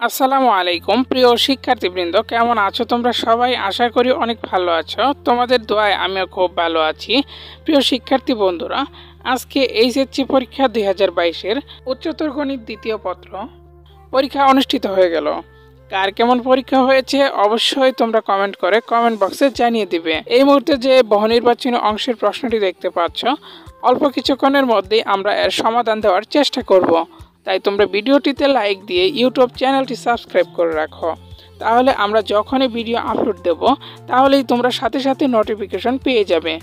আসসালামু আলাইকুম, প্রিয় শিক্ষার্থীবৃন্দ, কেমন আছো তোমরা সবাই? আশা করি অনেক ভালো আছো। তোমাদের দোয়ায় আমিও খুব ভালো আছি। প্রিয় শিক্ষার্থী বন্ধুরা, আজকে এইচএসসি পরীক্ষা দুই হাজার বাইশের উচ্চতর গণিত দ্বিতীয় পত্র পরীক্ষা অনুষ্ঠিত হয়ে গেল। কার কেমন পরীক্ষা হয়েছে অবশ্যই তোমরা কমেন্ট করে কমেন্ট বক্সে জানিয়ে দিবে। এই মুহূর্তে যে বহুনির্বাচনী অংশের প্রশ্নটি দেখতে পাচ্ছ, অল্প কিছুক্ষণের মধ্যেই আমরা এর সমাধান দেওয়ার চেষ্টা করব। তাই তোমরা ভিডিওটিতে লাইক দিয়ে ইউটিউব চ্যানেলটি সাবস্ক্রাইব করে রাখো। তাহলে আমরা যখনই ভিডিও আপলোড দেব, তাহলেই তোমরা সাথে সাথে নোটিফিকেশন পেয়ে যাবে।